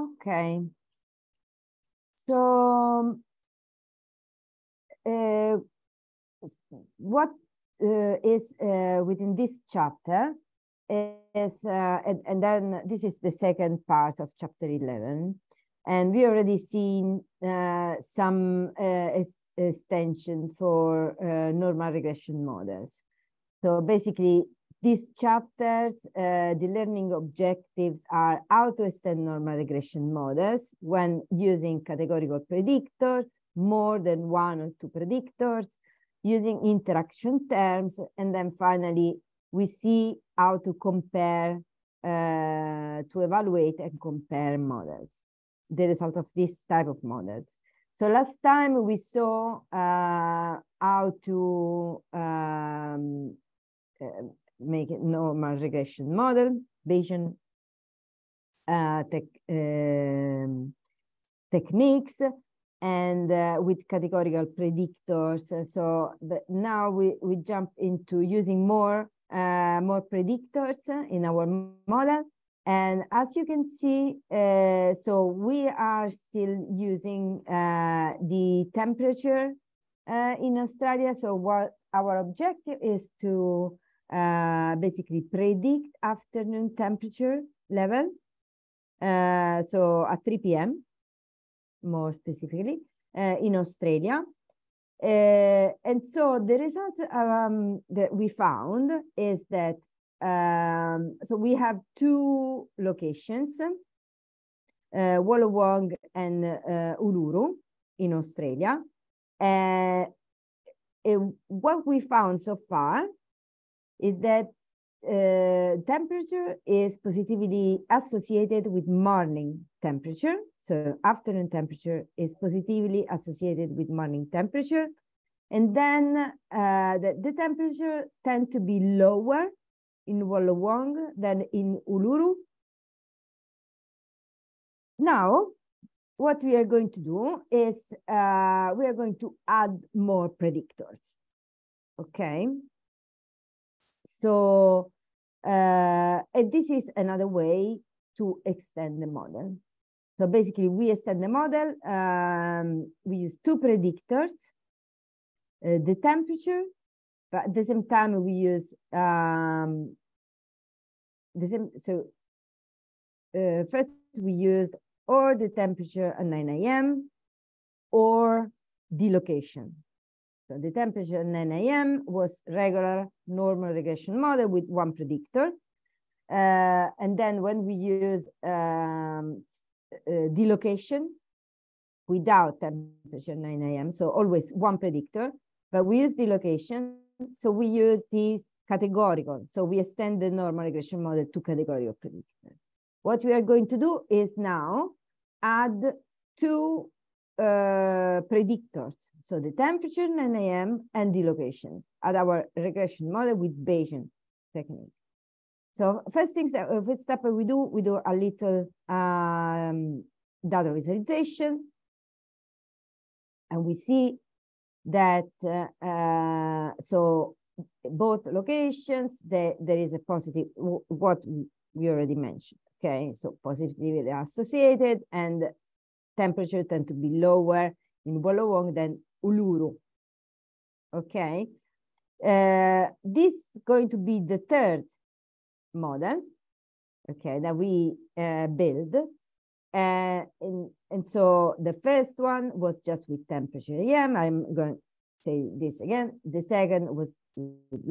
Okay. So, uh, what uh, is uh, within this chapter is, uh, and, and then this is the second part of chapter 11. And we already seen uh, some uh, extension for normal regression models. So basically, these chapters, uh, the learning objectives are how to extend normal regression models when using categorical predictors, more than one or two predictors, using interaction terms, and then finally, we see how to compare, uh, to evaluate and compare models, the result of this type of models. So last time we saw uh, how to um, uh, make a normal regression model, Bayesian uh, tech, um, techniques, and uh, with categorical predictors. So now we, we jump into using more uh, more predictors in our model. And as you can see, uh, so we are still using uh, the temperature uh, in Australia. So what our objective is to uh, basically predict afternoon temperature level. Uh, so at 3 p.m., more specifically, in Australia. Uh, and so the result um, that we found is that um, so we have two locations, uh, Wollongong and uh, Uluru in Australia. Uh, what we found so far is that uh, temperature is positively associated with morning temperature. So afternoon temperature is positively associated with morning temperature. And then uh, the, the temperature tend to be lower in Wollongong than in Uluru. Now, what we are going to do is uh, we are going to add more predictors. Okay. So, uh, and this is another way to extend the model. So basically we extend the model, um, we use two predictors, uh, the temperature, but at the same time we use um, the same, so uh, first we use or the temperature at 9 a.m. or the location. So the temperature at 9 a.m. was regular normal regression model with one predictor. Uh, and then when we use um, uh, the location without temperature 9 a.m., so always one predictor, but we use the location. So we use these categorical. So we extend the normal regression model to categorical prediction. What we are going to do is now add two uh, predictors. So the temperature, 9 a.m., and the location at our regression model with Bayesian technique. So first things, that, uh, first step we do, we do a little um, data visualization. And we see that, uh, uh, so both locations, there, there is a positive, what we already mentioned, okay? So positively associated and temperature tend to be lower in Wollongong than Uluru, okay? Uh, this is going to be the third model, okay, that we uh, build. Uh, and, and so the first one was just with temperature AM. I'm going to say this again. The second was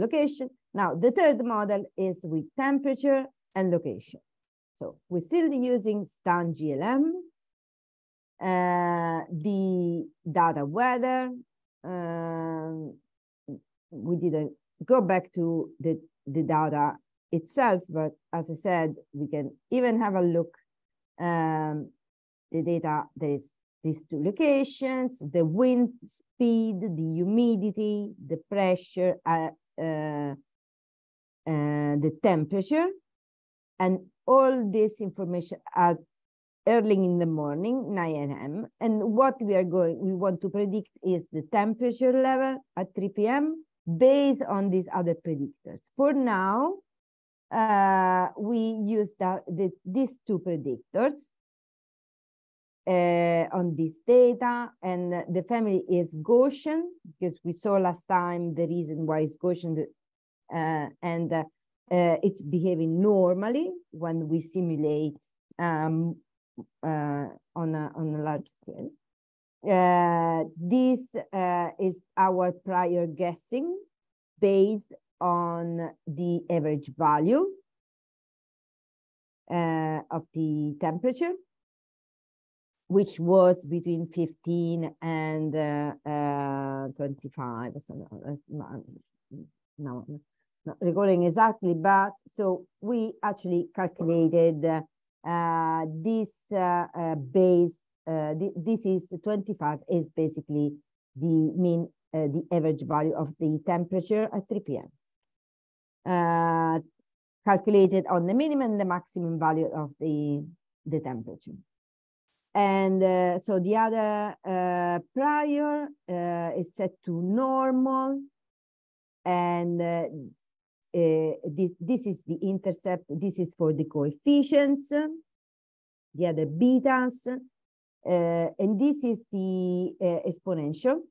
location. Now, the third model is with temperature and location. So we're still using Stan GLM, uh, the data weather. Um, we didn't go back to the, the data itself, but as I said, we can even have a look um, the data there is these two locations, the wind speed, the humidity, the pressure, uh, uh, uh, the temperature, and all this information at early in the morning, 9 a.m. And what we are going, we want to predict is the temperature level at 3 p.m. based on these other predictors. For now, uh, we use that, the, these two predictors uh, on this data and the family is Gaussian because we saw last time the reason why it's Gaussian uh, and uh, it's behaving normally when we simulate um, on, a, on a large scale. Uh, this uh, is our prior guessing based on the average value of the temperature which was between 15 and uh, uh, 25. So, no, not recalling exactly, but so we actually calculated uh, this uh, uh, base. Uh, th this is 25 is basically the mean, the average value of the temperature at 3 p.m. calculated on the minimum and the maximum value of the the temperature. And uh, so the other uh, prior uh, is set to normal. And uh, uh, this, this is the intercept. This is for the coefficients, the other betas. Uh, and this is the exponential.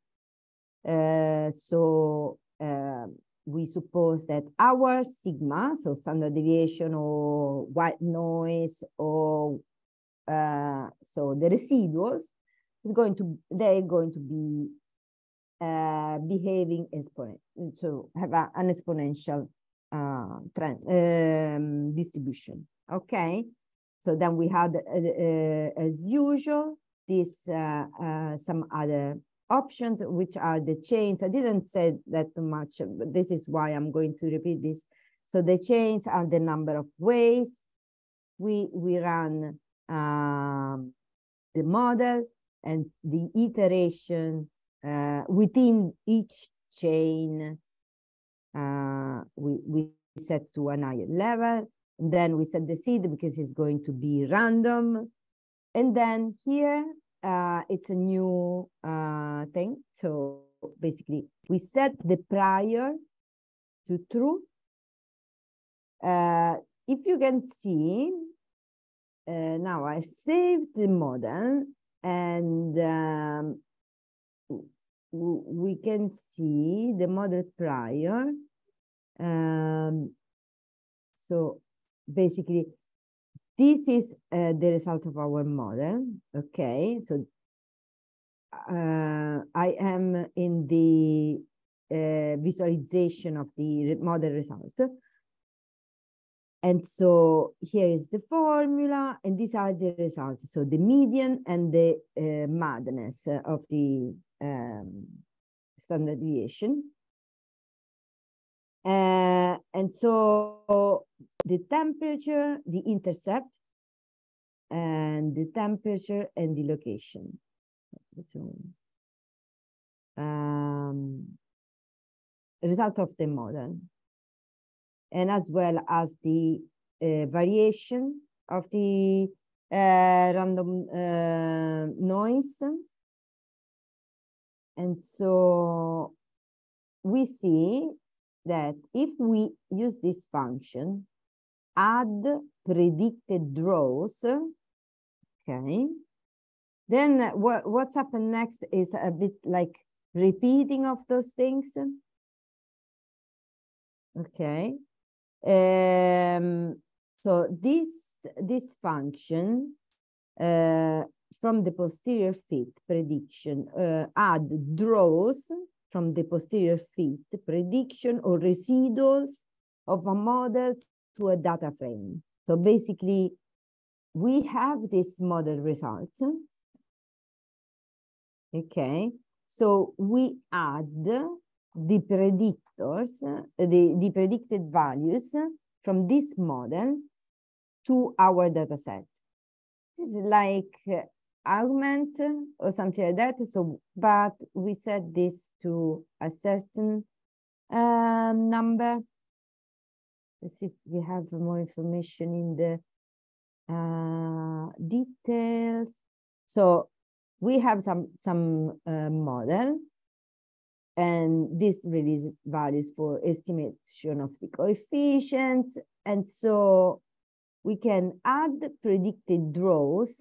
so we suppose that our sigma, so standard deviation or white noise or uh, so the residuals is going to they're going to be uh, behaving exponential, so have a, an exponential uh, trend um, distribution. Okay, so then we had uh, uh, as usual this some other options which are the chains. I didn't say that too much, but this is why I'm going to repeat this. So the chains are the number of ways we we run um, the model and the iteration uh, within each chain uh, we, we set to an higher level. And then we set the seed because it's going to be random. And then here, uh, it's a new uh, thing. So basically, we set the prior to true. Uh, if you can see, uh, now I saved the model and um, we can see the model prior. Um, so basically, this is uh, the result of our model. Okay, so uh, I am in the uh, visualization of the model result. And so here is the formula, and these are the results. So the median and the uh, madness of the um, standard deviation. Uh, and so the temperature, the intercept, and the temperature and the location. Um, result of the model and as well as the uh, variation of the uh, random uh, noise. And so we see that if we use this function, add predicted draws, okay, then what, what's happened next is a bit like repeating of those things. Okay, um, so this, this function uh, from the posterior fit prediction uh, add draws from the posterior fit prediction or residuals of a model to a data frame. So basically, we have this model results. Okay, so we add the predictors, the, the predicted values from this model to our data set. This is like augment or something like that. So, but we set this to a certain uh, number. Let's see if we have more information in the uh, details. So we have some some uh, model and this releases values for estimation of the coefficients. And so we can add predicted draws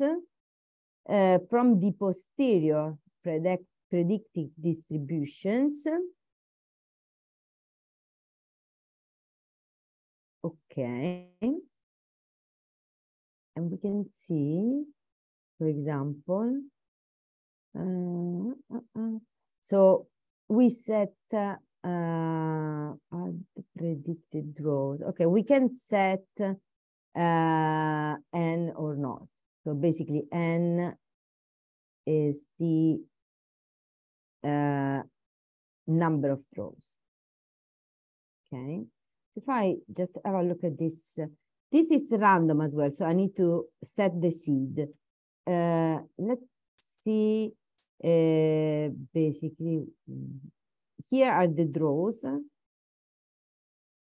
uh, from the posterior predict predictive distributions. Okay. And we can see, for example, uh, uh, uh. so we set uh, the predicted draws. Okay, we can set uh, n or not. So basically n is the uh, number of draws. Okay, if I just have a look at this, uh, this is random as well, so I need to set the seed. Uh, let's see, uh, basically, here are the draws.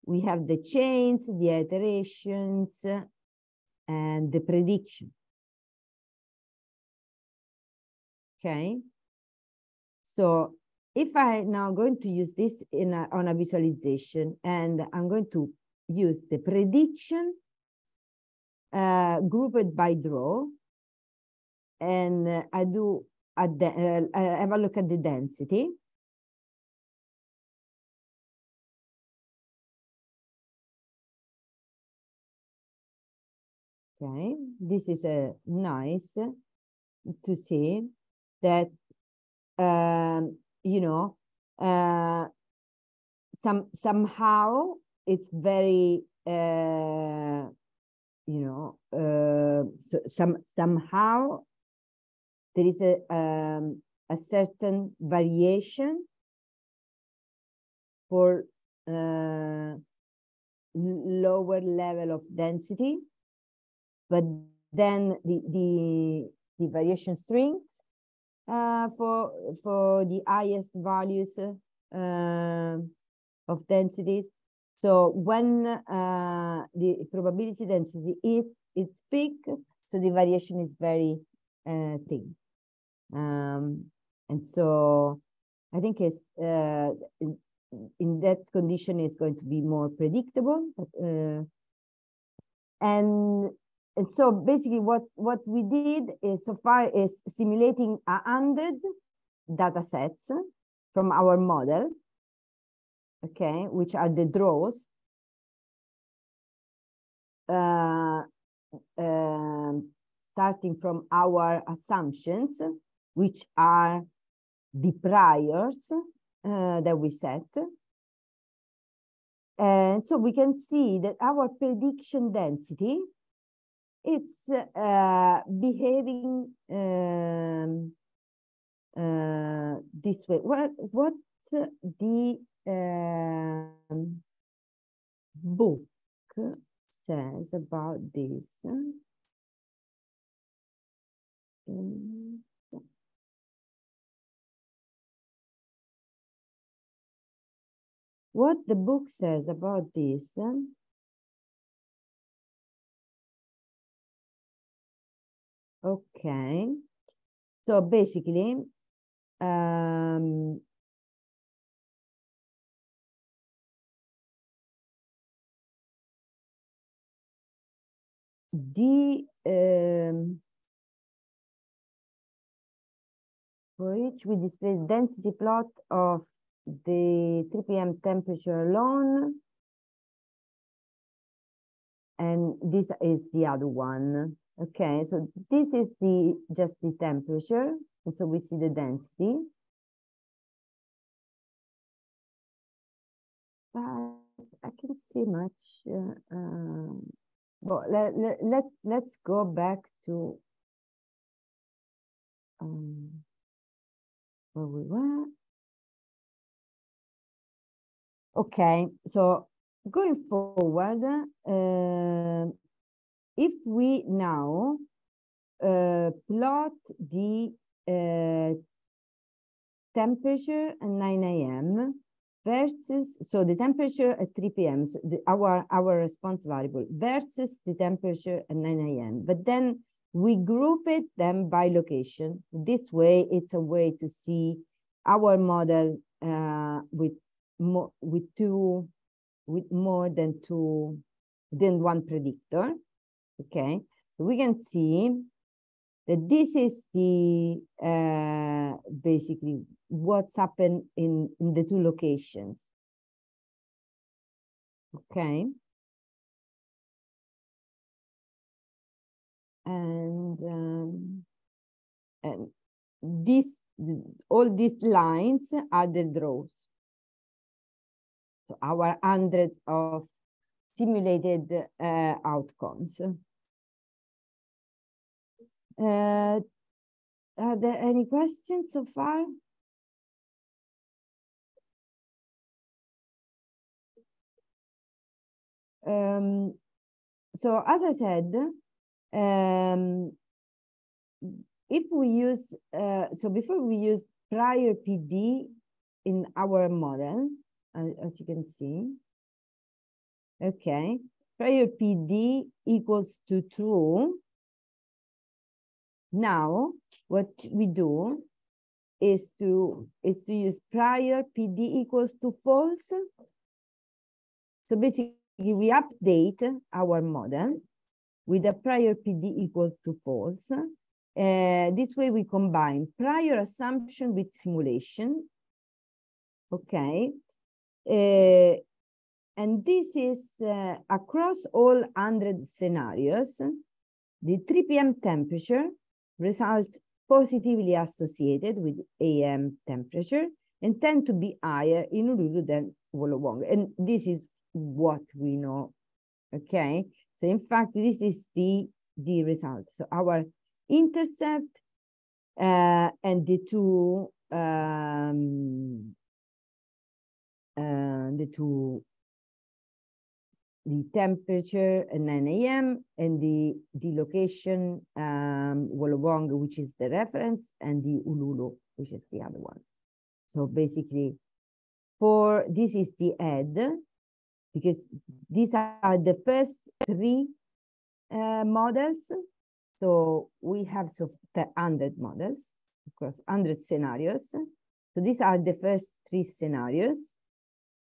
We have the chains, the iterations, and the prediction. Okay. So if I now going to use this in a, on a visualization and I'm going to use the prediction uh, grouped by draw and uh, I do the, uh, I have a look at the density. Okay, this is a uh, nice to see that um, you know uh, some somehow it's very uh, you know uh, so some somehow there is a um, a certain variation for uh, lower level of density but then the the the variation strings uh, for for the highest values uh, of densities. So when uh, the probability density is its peak, so the variation is very uh, thin. Um, and so I think it's uh, in, that condition is going to be more predictable. But, uh, and and so basically what, what we did is so far is simulating a hundred data sets from our model, okay, which are the draws. Uh, uh, starting from our assumptions, which are the priors uh, that we set. And so we can see that our prediction density it's uh, behaving um, uh, this way. What what the um, book says about this? Um, what the book says about this Okay. So basically, um, the um, for each we display density plot of the 3 p.m. temperature alone and this is the other one Okay, so this is the just the temperature, and so we see the density. But I can't see much. Uh, um, well, let, let, let, let's go back to um, where we were. Okay, so going forward, uh, if we now uh, plot the uh, temperature at 9 a.m. versus, so the temperature at 3 p.m., so the, our, our response variable versus the temperature at 9 a.m. But then we group it then by location. This way, it's a way to see our model uh, with more, with two, with more than two, than one predictor. Okay, we can see that this is the uh, basically what's happened in, in the two locations. Okay. And, um, and this, all these lines are the draws. So our hundreds of simulated uh, outcomes. Uh, are there any questions so far? Um, so as I said, um, if we use, uh, so before we use prior PD in our model, as you can see, okay, prior PD equals to true, now, what we do is to is to use prior PD equals to false. So basically, we update our model with a prior PD equal to false. Uh, this way, we combine prior assumption with simulation. Okay. Uh, and this is uh, across all 100 scenarios, the 3 p.m. temperature results positively associated with AM temperature and tend to be higher in Uluru than Wollongong. And this is what we know, okay? So in fact, this is the, the result. So our intercept uh, and the two um, uh, the two the temperature at 9 a.m. and the, the location, um, Wollongong, which is the reference, and the Uluru, which is the other one. So basically, for this is the head, because these are the first three uh, models. So we have so the 100 models, course, 100 scenarios. So these are the first three scenarios.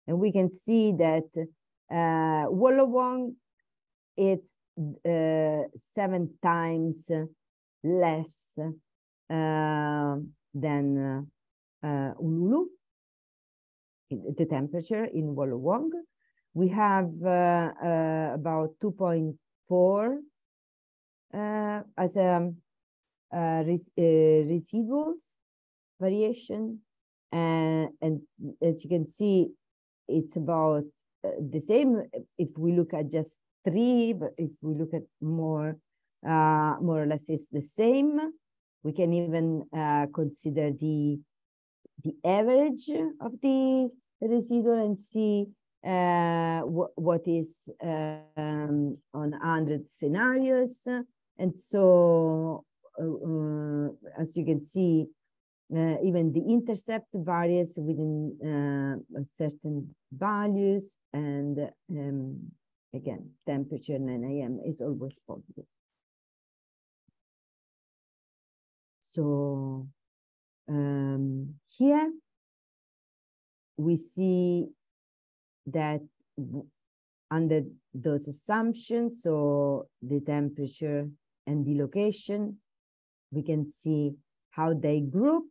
And we can see that uh, Wollongong, it's uh, seven times less uh, than uh, Uluru, the temperature in Wollongong. We have uh, uh, about 2.4 uh, as a res residuals variation. and as you can see, it's about uh, the same if we look at just three, but if we look at more, uh, more or less it's the same. We can even uh, consider the, the average of the residual and see uh, wh what is um, on 100 scenarios. And so, uh, uh, as you can see, uh, even the intercept varies within uh, certain values and um, again temperature 9 a.m is always positive. So um, here we see that under those assumptions so the temperature and the location we can see how they group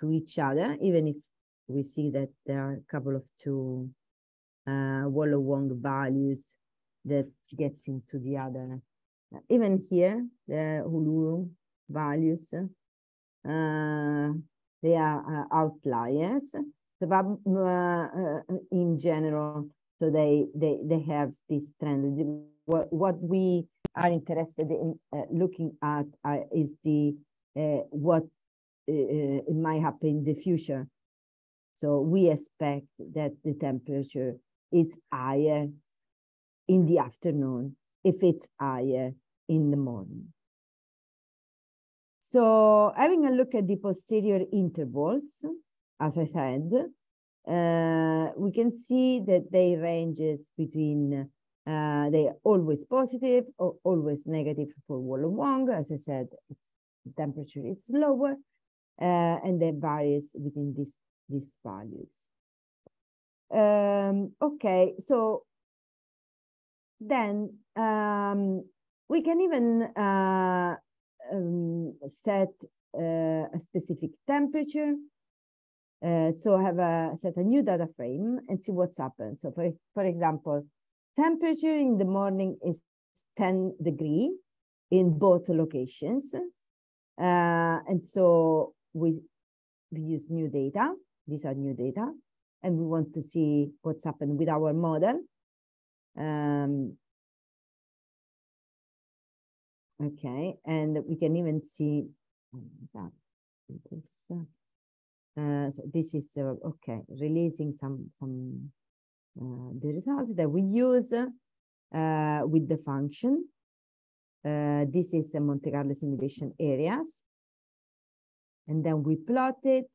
to each other, even if we see that there are a couple of two uh, Wollongong values that gets into the other. Even here, the Uluru values, uh, they are uh, outliers. So, but, uh, in general, so they, they, they have this trend. What, what we are interested in uh, looking at uh, is the uh, what uh, it might happen in the future. So we expect that the temperature is higher in the afternoon if it's higher in the morning. So having a look at the posterior intervals, as I said, uh, we can see that they ranges between, uh, they are always positive or always negative for Wollongong. As I said, the temperature is lower uh, and then varies within these these values. Um, okay, so then um, we can even uh, um, set uh, a specific temperature. Uh, so have a set a new data frame and see what's happened. So for, for example, temperature in the morning is 10 degree in both locations. Uh, and so we, we use new data. These are new data. And we want to see what's happened with our model. Um, okay, and we can even see that this. Uh, so this is uh, okay, releasing some some uh, the results that we use uh, with the function. Uh, this is a Monte Carlo simulation areas. And then we plot it.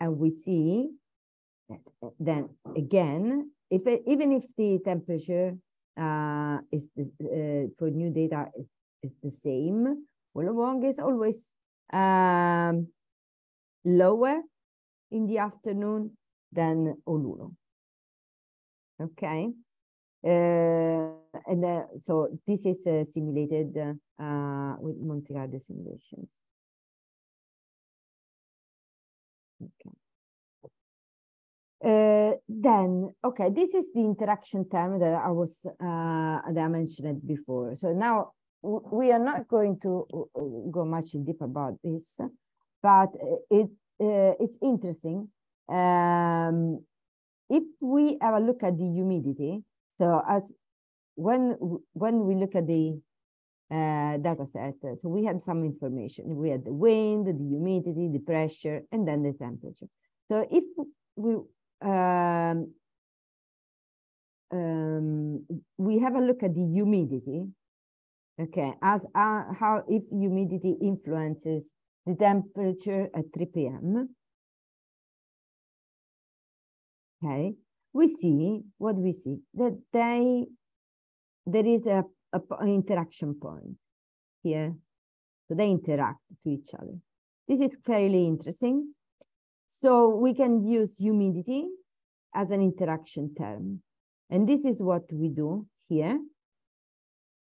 And we see that then again, if it, even if the temperature uh, is the, for new data is, is the same, Wollongong is always um, lower in the afternoon than Uluru. Okay. Uh, and uh, so this is uh, simulated uh, with Monte Carlo simulations. Okay. Uh, then, okay, this is the interaction term that I was uh, that I mentioned before. So now we are not going to go much in deep about this, but it it's interesting. Um, if we have a look at the humidity, so as when when we look at the uh, data set, so we had some information. We had the wind, the humidity, the pressure, and then the temperature. So if we um, um, we have a look at the humidity, okay, as uh, how if humidity influences the temperature at 3 p.m. Okay, we see what we see that they there is a, a, an interaction point here. So they interact to each other. This is fairly interesting. So we can use humidity as an interaction term. And this is what we do here.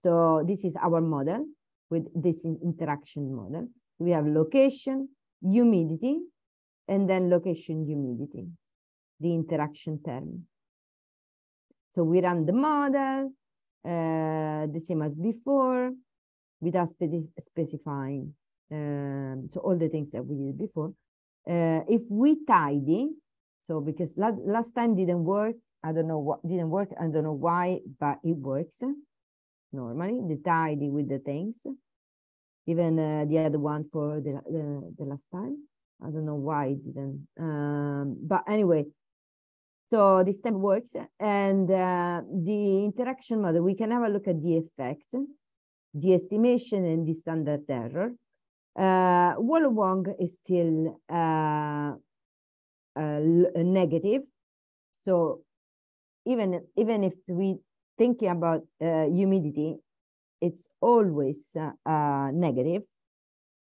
So this is our model with this interaction model. We have location, humidity, and then location humidity, the interaction term. So we run the model, uh, the same as before, without speci specifying um, so all the things that we did before. Uh, if we tidy, so because la last time didn't work, I don't know what didn't work, I don't know why, but it works normally, the tidy with the things. Even uh, the other one for the, the, the last time. I don't know why it didn't. Um, but anyway, so this time works. And uh, the interaction model, we can have a look at the effect, the estimation and the standard error. Uh, Wollongong is still uh, negative. So even, even if we thinking about uh, humidity, it's always uh, uh, negative.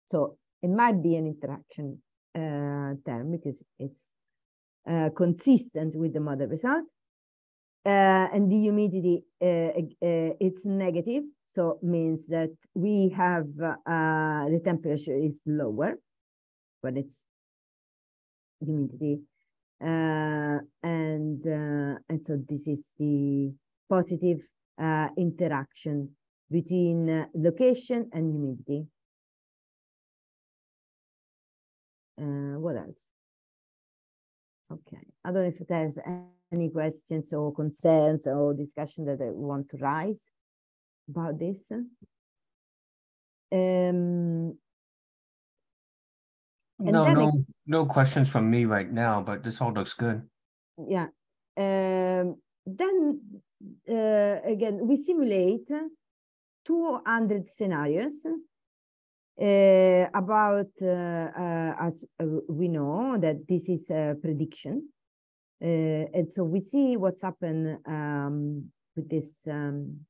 So it might be an interaction uh, term because it's uh, consistent with the model results. Uh, and the humidity, uh, uh, it's negative. So means that we have uh, the temperature is lower, but it's humidity. and, and so this is the positive interaction between location and humidity. Uh, what else? Okay, I don't know if there's any questions or concerns or discussion that I want to raise about this. Um, no, no, I, no questions from me right now, but this all looks good. Yeah. Um, then uh, again, we simulate 200 scenarios uh, about, uh, uh, as we know, that this is a prediction. and so we see what's happened um, with this um,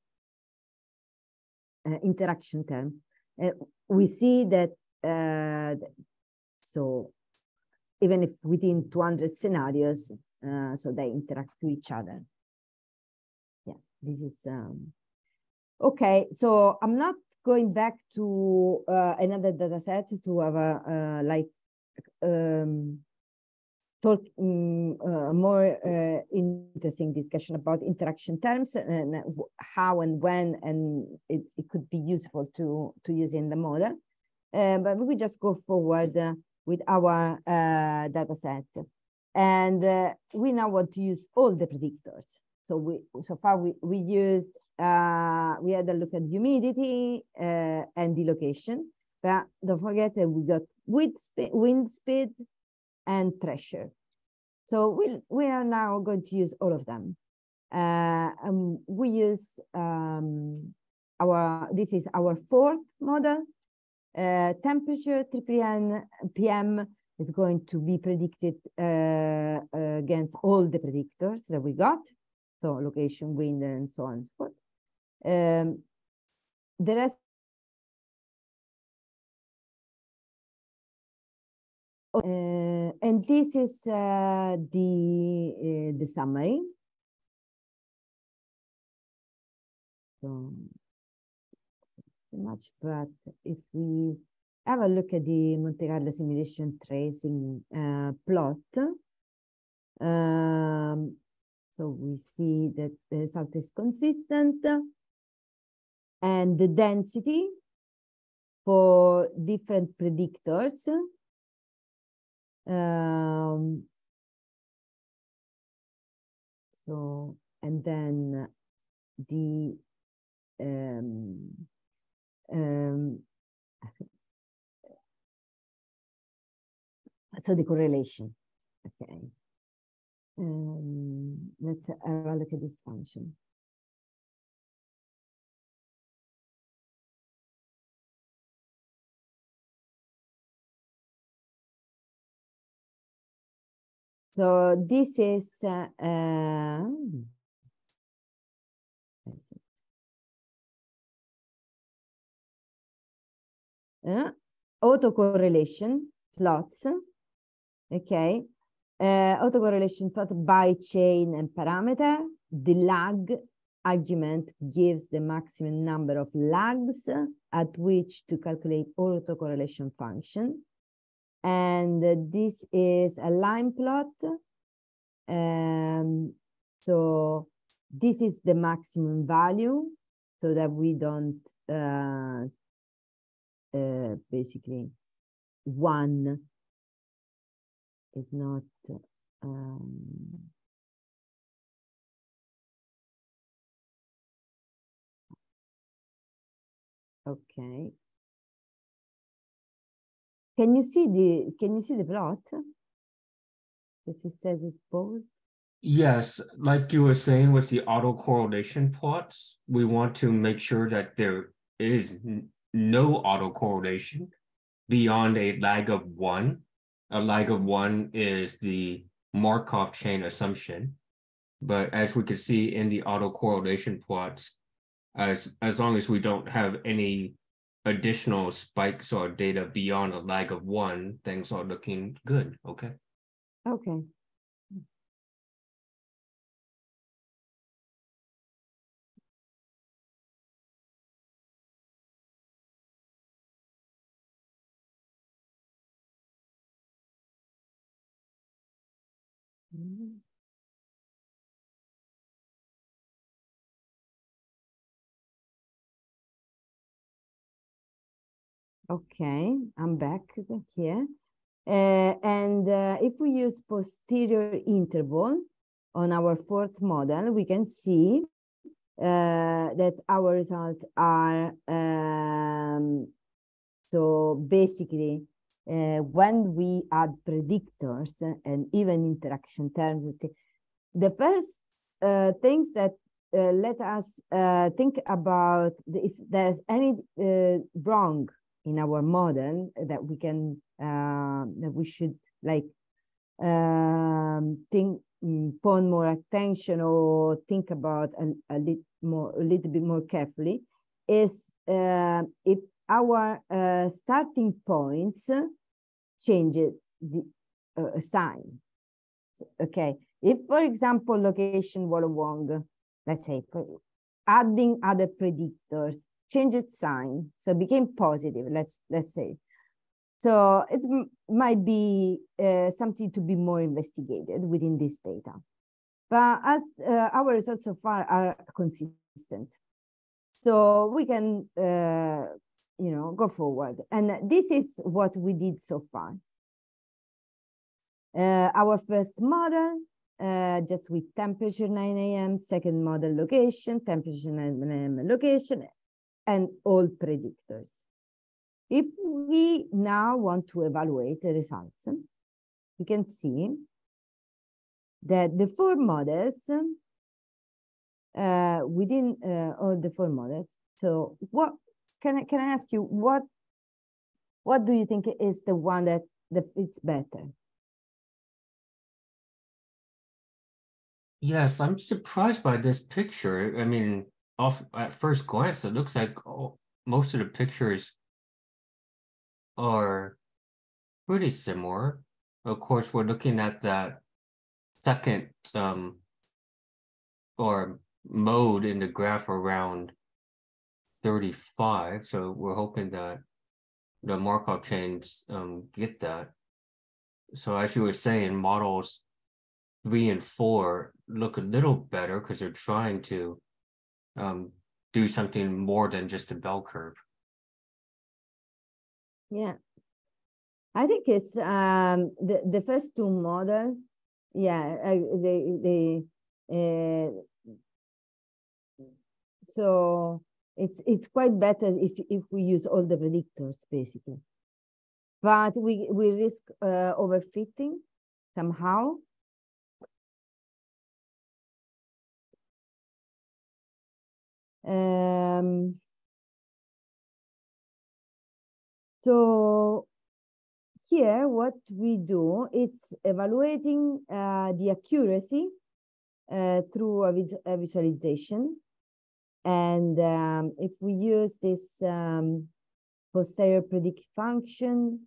interaction term. we see that, so even if within 200 scenarios, so they interact to each other. Yeah, this is um, Okay, so I'm not going back to uh, another data set to have a uh, like um, talk um, uh, more uh, interesting discussion about interaction terms and how and when and it, it could be useful to to use in the model. Uh, but we just go forward uh, with our uh, data set. And we now want to use all the predictors. So we so far we, we used uh, we had a look at humidity uh, and the location, but don't forget that we got wind speed, wind speed and pressure. So we, we are now going to use all of them. Uh, um, we use um, our, this is our fourth model. Uh, temperature, 3 PM, PM is going to be predicted uh, against all the predictors that we got. So location, wind, and so on and so forth. Um, the rest Uh, and this is uh, the uh, the summary. So much, but if we have a look at the Monte Carlo simulation tracing uh, plot, um, so we see that the result is consistent and the density for different predictors um, so, and then the, um, um, so the correlation, okay. Um, let's have a look at this function. So this is uh, uh, uh, autocorrelation plots. Okay, uh, autocorrelation plot by chain and parameter. The lag argument gives the maximum number of lags at which to calculate autocorrelation function. And this is a line plot. Um, so this is the maximum value so that we don't uh, uh, basically one is not um, okay can you see the can you see the plot? Because it says it's paused. Yes, like you were saying with the autocorrelation plots, we want to make sure that there is no autocorrelation beyond a lag of one. A lag of one is the Markov chain assumption. But as we can see in the autocorrelation plots, as as long as we don't have any additional spikes or data beyond a lag of one, things are looking good. Okay. Okay. Mm Okay, I'm back here. Uh, and uh, if we use posterior interval on our fourth model, we can see uh, that our results are, um, so basically, when we add predictors and even interaction terms, the first things that let us think about if there's any wrong in our model that we can uh, that we should like um, think mm, put more attention or think about a, a little more a little bit more carefully is uh, if our uh, starting points change the uh, sign. Okay if for example location Wollongong let's say adding other predictors changed sign, so it became positive. Let's let's say. So it might be uh, something to be more investigated within this data. But as uh, our results so far are consistent, so we can, uh, you know, go forward. And this is what we did so far. Uh, our first model, uh, just with temperature 9 a.m., second model location, temperature 9 a.m. location, and all predictors. If we now want to evaluate the results, we can see that the four models uh, within uh, all the four models. So what can I can I ask you what what do you think is the one that that fits better? Yes, I'm surprised by this picture. I mean, off at first glance, it looks like oh, most of the pictures are pretty similar. Of course, we're looking at that second um or mode in the graph around 35. So we're hoping that the Markov chains um, get that. So as you were saying, models three and four look a little better because they're trying to um, do something more than just a bell curve. Yeah. I think it's um, the, the first two models, yeah, they, they, uh, so it's it's quite better if if we use all the predictors basically. But we we risk uh, overfitting somehow. Um, so here what we do it's evaluating uh, the accuracy uh, through a, vis a visualization. And um, if we use this um, posterior predict function,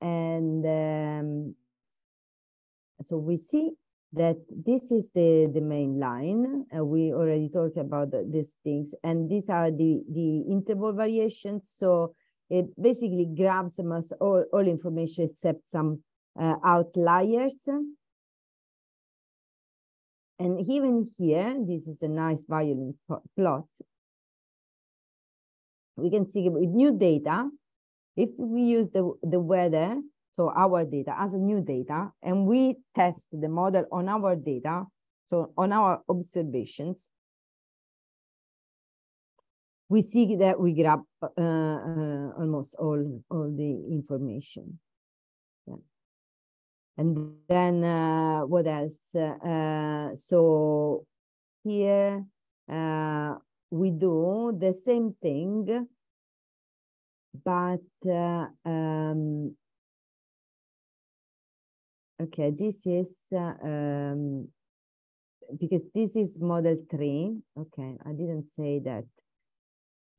and um, so we see that this is the, the main line. Uh, we already talked about the, these things, and these are the, the interval variations. So it basically grabs almost all, all information except some uh, outliers. And even here, this is a nice violin plot. We can see with new data, if we use the, the weather, so our data as a new data, and we test the model on our data, so on our observations, we see that we grab uh, uh, almost all, all the information. And then uh, what else? Uh, so here uh, we do the same thing, but uh, um, okay, this is uh, um, because this is model three. Okay, I didn't say that.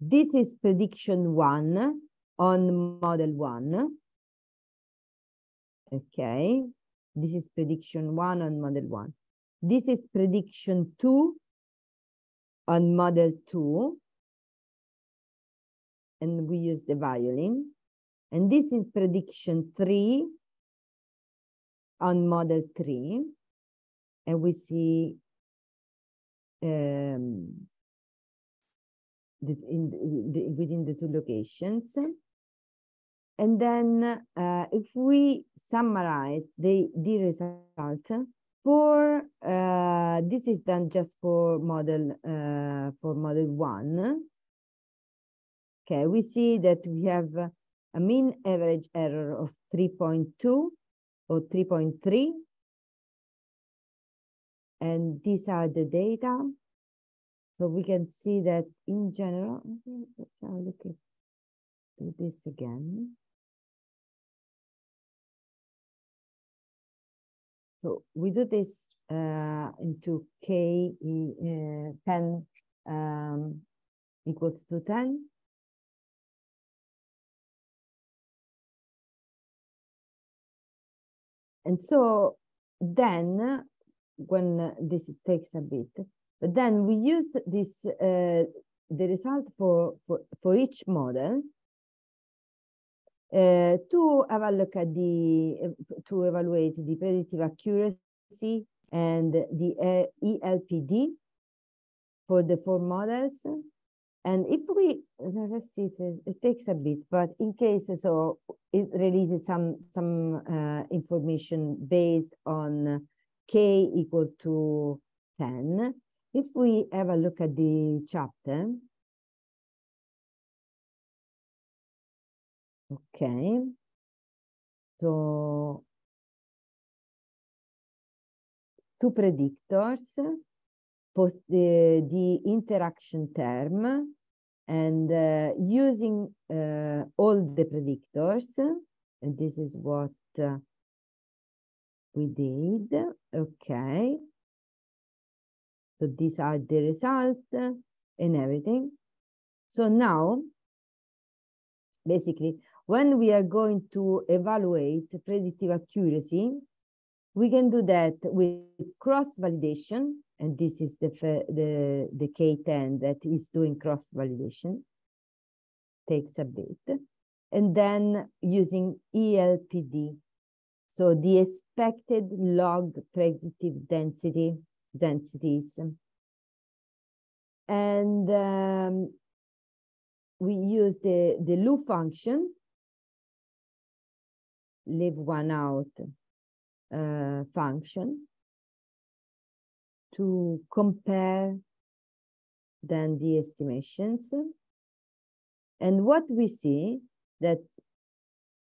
This is prediction one on model one. Okay, this is prediction one on model one. This is prediction two on model two. And we use the violin. And this is prediction three on model three. And we see um, the, in the, within the two locations. And then uh, if we summarize the, the result for, uh, this is done just for model, uh, for model one. Okay, we see that we have a mean average error of 3.2 or 3.3. And these are the data. So we can see that in general, let's have a look at this again. So we do this uh, into k uh, 10 um, equals to 10. And so then when this takes a bit, But then we use this, uh, the result for, for, for each model uh, to have a look at the, to evaluate the predictive accuracy and the uh, ELPD for the four models. And if we, let's see it, it, takes a bit, but in case, so it releases some, some uh, information based on k equal to 10. If we have a look at the chapter, okay, so two predictors, post the, the interaction term, and uh, using uh, all the predictors, and this is what uh, we did, okay. So these are the results and everything. So now, basically, when we are going to evaluate predictive accuracy, we can do that with cross-validation, and this is the, the, the K10 that is doing cross-validation, takes a bit, and then using ELPD, so the expected log predictive density densities. And um, we use the, the LU function, leave one out uh, function to compare then the estimations. And what we see that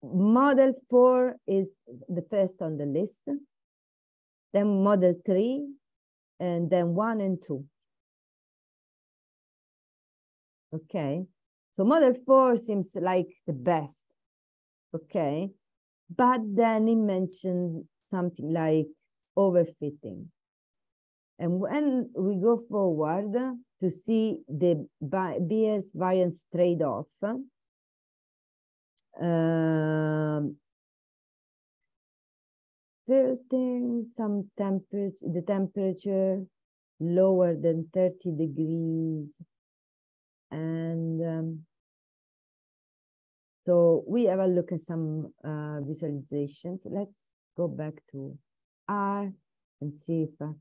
model four is the first on the list, then model three, and then one and two. Okay, so model four seems like the best. Okay, but then it mentioned something like overfitting. And when we go forward to see the bias variance trade-off, um, filtering some temperature, the temperature lower than 30 degrees. And um, so we have a look at some uh, visualizations. Let's go back to R and see if uh,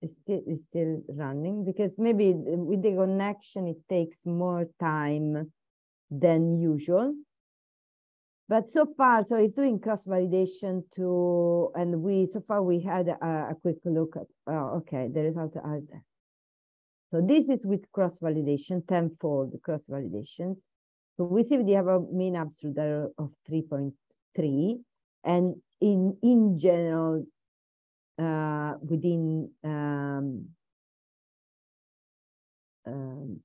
is still, is still running because maybe uh, with the connection it takes more time than usual but so far, so it's doing cross validation to, and we, so far we had a, a quick look at, oh, okay, the results are there. So this is with cross validation, tenfold cross validations. So we see we have a mean absolute error of 3.3. And in, in general, uh, within um, um,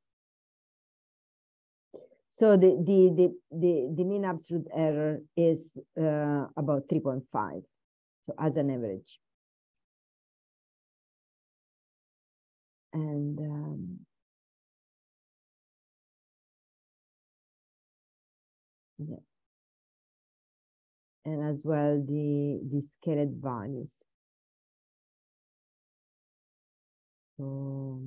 so the, the, the, the, the mean absolute error is uh, about 3.5, so as an average. And um, yeah. And as well, the, the scaled values. So,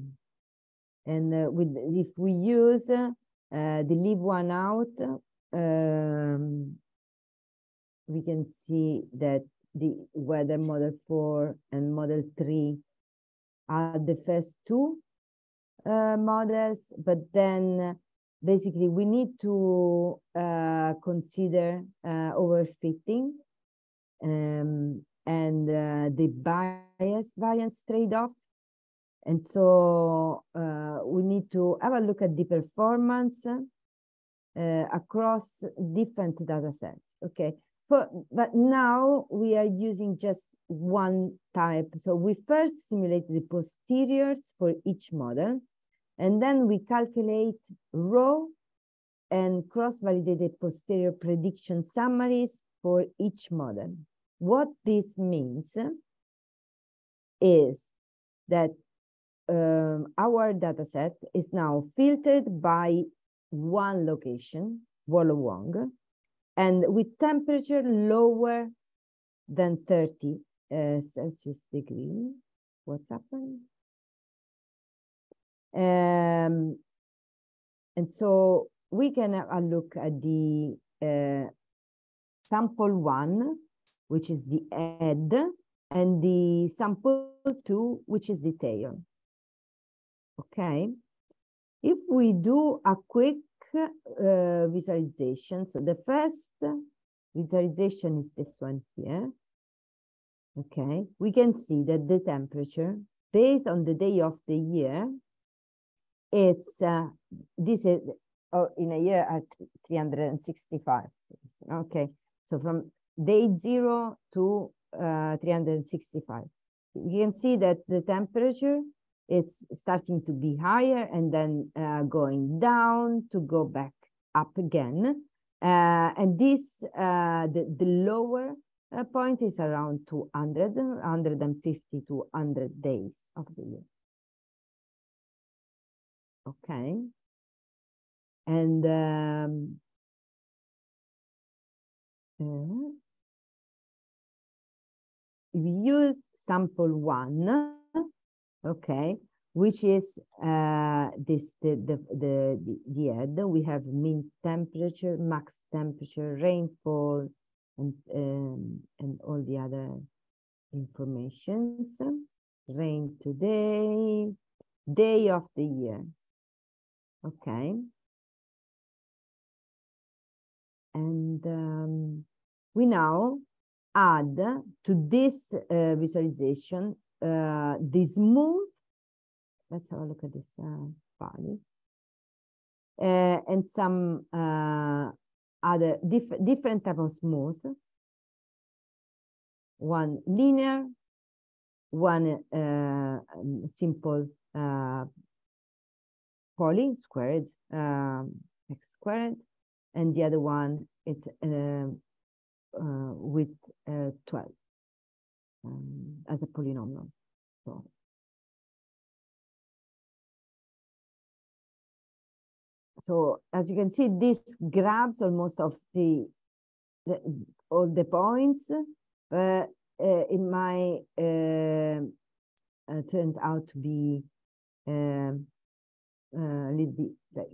and uh, with if we use uh, uh, the leave one out, um, we can see that the weather model four and model three are the first two uh, models, but then basically we need to uh, consider uh, overfitting um, and uh, the bias variance trade-off and so uh, we need to have a look at the performance uh, across different data sets, okay? But, but now we are using just one type. So we first simulate the posteriors for each model, and then we calculate raw and cross-validated posterior prediction summaries for each model. What this means is that um, our data set is now filtered by one location, Wollongong, and with temperature lower than 30 uh, Celsius degree. what's happened. Um, and so we can have a look at the uh, sample one, which is the head, and the sample two, which is the tail. Okay. If we do a quick uh, visualization, so the first visualization is this one here. Okay, we can see that the temperature based on the day of the year, it's uh, this is oh, in a year at 365. Okay, so from day zero to uh, 365. You can see that the temperature is starting to be higher and then uh, going down to go back up again. Uh, and this, uh, the, the lower uh, point is around 200, 150 to 100 days of the year. Okay. And um, uh, we use sample one, okay, which is uh, this the, the the the head. We have mean temperature, max temperature, rainfall, and um, and all the other informations. Rain today, day of the year. Okay. And um, we now add to this uh, visualization uh, the smooth, let's have a look at this uh, values, uh, and some uh, other diff different type of smooth, one linear, one uh, simple uh poly squared, um, x squared, and the other one it's uh, uh, with uh, 12 um, as a polynomial. So. so as you can see, this grabs almost of the, the all the points, but uh, it might uh, uh, turns out to be um, a little bit like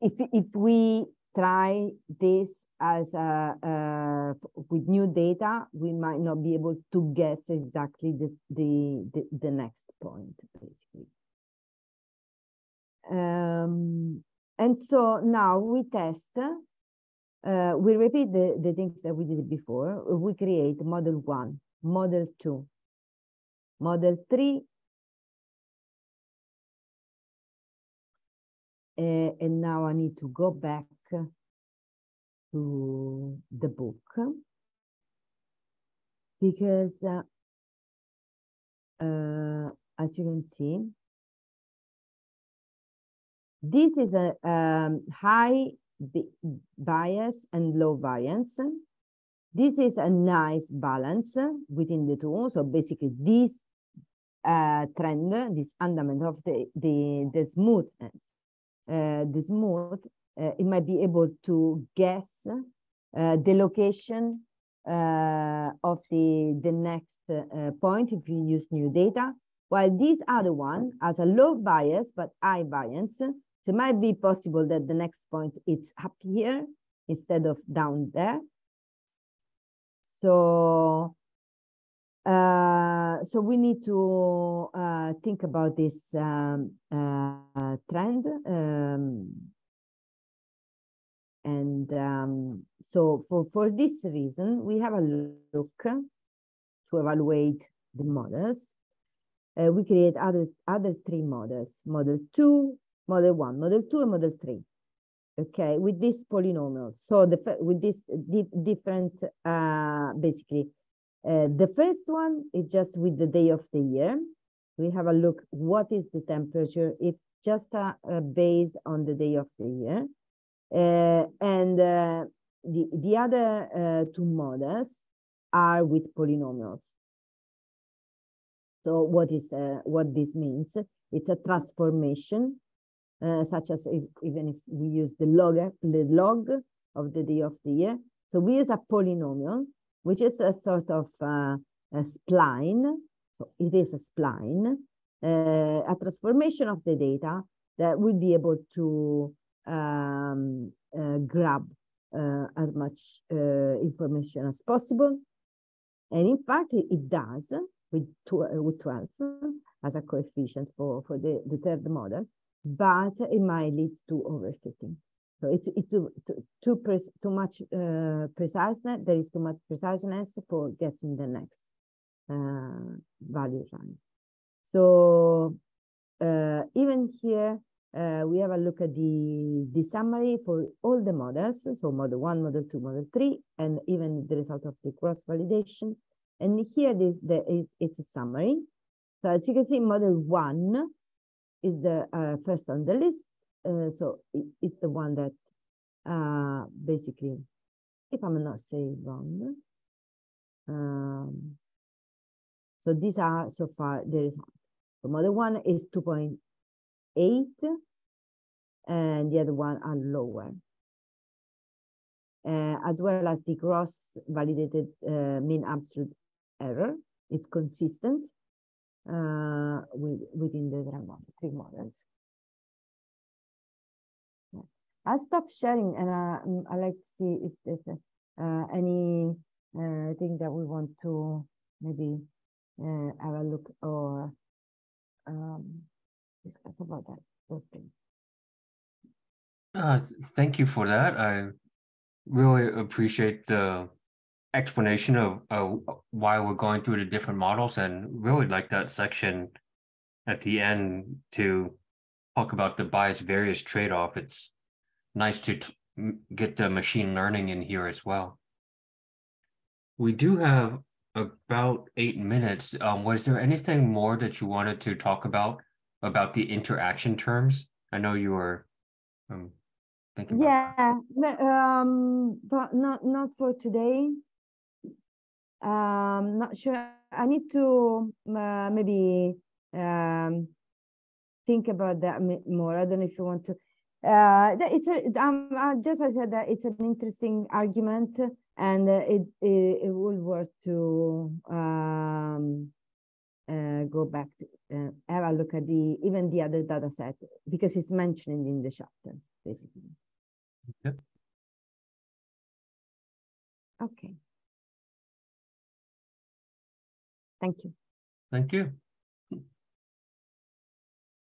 if if we try this as a, uh, with new data, we might not be able to guess exactly the, the, the, the next point, basically. Um, and so now we test, uh, we repeat the, the things that we did before. We create model one, model two, model three, uh, and now I need to go back to the book because uh, uh, as you can see, this is a um, high bias and low variance. This is a nice balance within the two. So basically this uh, trend, this fundament of the, the, the smoothness, uh, the smooth it might be able to guess uh, the location uh, of the, the next point if you use new data, while this other one has a low bias but high variance. So it might be possible that the next point is up here instead of down there. So uh, so we need to uh, think about this um, uh, trend. Um, and um, so for, for this reason, we have a look to evaluate the models. Uh, we create other, other three models, model two, model one, model two, and model three. Okay, with this polynomial. So the with this di different, uh, basically, uh, the first one is just with the day of the year. We have a look, what is the temperature if just uh, uh based on the day of the year. Uh, and uh, the, the other uh, two models are with polynomials. So what is what this means? It's a transformation, such as if, even if we use the log, the log of the day of the year. So we use a polynomial, which is a sort of a spline So it is a spline, uh, a transformation of the data that will be able to um, uh, grab uh, as much uh, information as possible. And in fact, it, it does with, with 12 as a coefficient for, for the, the third model, but it might lead to overfitting. So it's, it's too, too, too, too much uh, preciseness. There is too much preciseness for guessing the next uh, value rank. So uh, even here, uh, we have a look at the, the summary for all the models. So model one, model two, model three, and even the result of the cross validation. And here this the is it's a summary. So as you can see, model one is the uh, first on the list. Uh, so it, it's the one that uh, basically, if I'm not saying wrong, um, so these are so far the results. So model one is 2.8 and the other one are lower. Uh, as well as the cross validated uh, mean absolute error. It's consistent uh, with, within the three models. Yeah. I'll stop sharing and uh, I like to see if there's uh, any uh, thing that we want to maybe uh, have a look or um, discuss about that, those things. Uh, thank you for that. I really appreciate the explanation of why we're going through the different models and really like that section at the end to talk about the bias variance trade-off. It's nice to get the machine learning in here as well. We do have about eight minutes. Um, was there anything more that you wanted to talk about, about the interaction terms? I know you were um, thinking Yeah, um, but not, not for today. Um, not sure. I need to uh, maybe um, think about that more. I don't know if you want to. Uh, it's a, um, uh, just I said that it's an interesting argument, and uh, it, it, it will work to um, uh, go back to uh, have a look at the even the other data set because it's mentioned in the chapter basically. Yep. Okay. Thank you. Thank you.